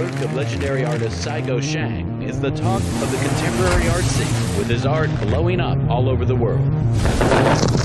work of legendary artist Cai Guoqiang is the talk of the contemporary art scene, with his art blowing up all over the world.